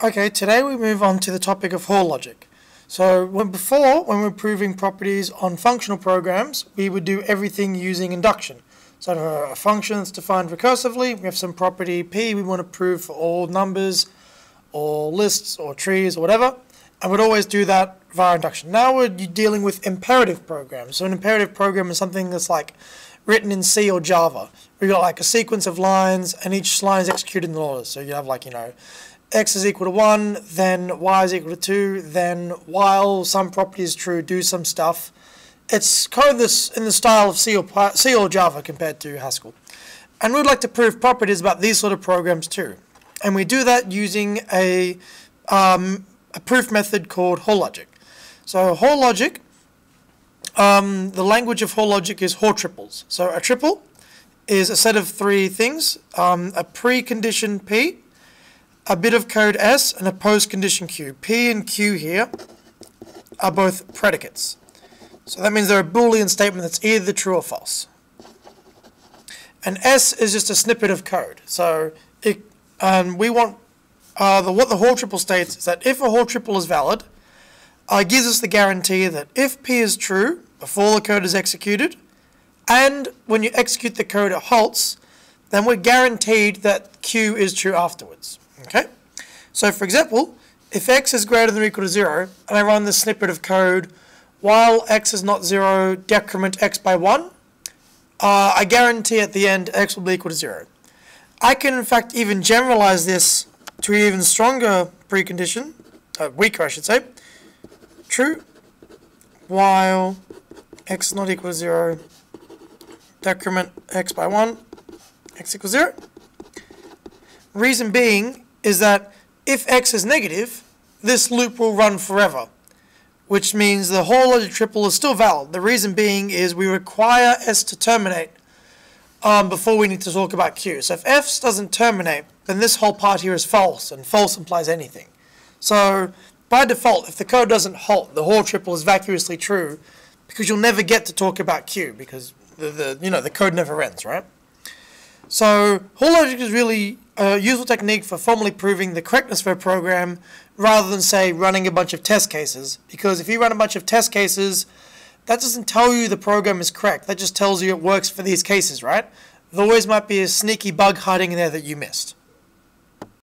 Okay, today we move on to the topic of Hoare logic. So when before, when we we're proving properties on functional programs, we would do everything using induction. So a function is defined recursively, we have some property p we want to prove for all numbers, or lists, or trees, or whatever, and we'd always do that via induction. Now we're dealing with imperative programs. So an imperative program is something that's like written in C or Java. We've got like a sequence of lines, and each line is executed in the order. So you have like, you know, x is equal to 1, then y is equal to 2, then while some property is true, do some stuff. It's of this in the style of C or, C or Java compared to Haskell. And we'd like to prove properties about these sort of programs too. And we do that using a, um, a proof method called Hoare logic. So Hoare logic, um, the language of Hoare logic is Hoare triples. So a triple is a set of three things, um, a precondition P, a bit of code S, and a postcondition Q. P and Q here are both predicates. So that means they're a Boolean statement that's either true or false. And S is just a snippet of code. So it, um, we want uh, the, what the Hoare triple states is that if a Hoare triple is valid, uh, gives us the guarantee that if P is true before the code is executed, and when you execute the code it halts, then we're guaranteed that Q is true afterwards. Okay? So for example, if x is greater than or equal to 0, and I run this snippet of code while x is not 0, decrement x by 1, uh, I guarantee at the end x will be equal to 0. I can in fact even generalize this to an even stronger precondition, uh, weaker I should say, true, while x not equal to 0, decrement x by 1, x equals 0. Reason being is that if x is negative, this loop will run forever, which means the Hoare logic triple is still valid. The reason being is we require s to terminate um, before we need to talk about q. So if f doesn't terminate, then this whole part here is false, and false implies anything. So by default, if the code doesn't halt, the whole triple is vacuously true, because you'll never get to talk about q, because the, the you know the code never ends, right? So Hoare logic is really a useful technique for formally proving the correctness of a program rather than, say, running a bunch of test cases. Because if you run a bunch of test cases, that doesn't tell you the program is correct. That just tells you it works for these cases, right? There always might be a sneaky bug hiding in there that you missed.